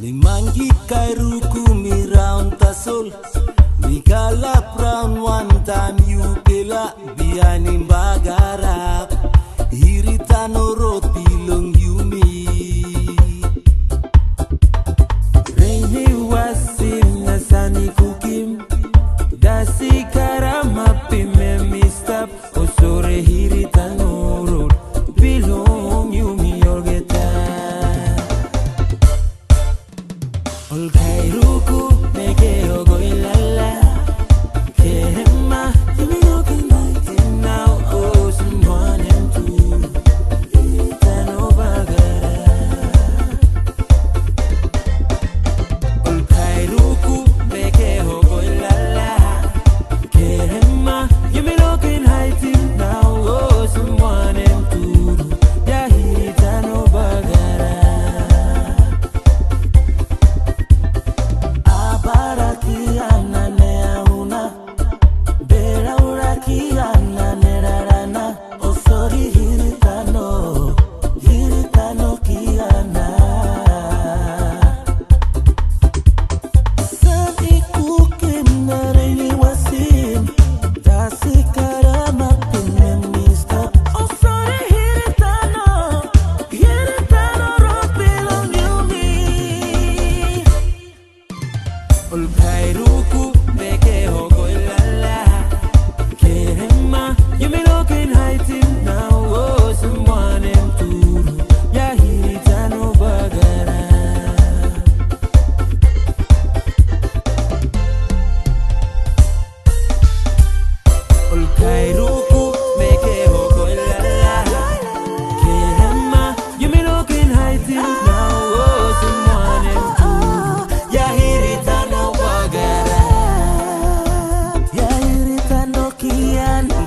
Mimangi kairuku mi round tasol Mi kalap round one time you pela Biani bagara Italian.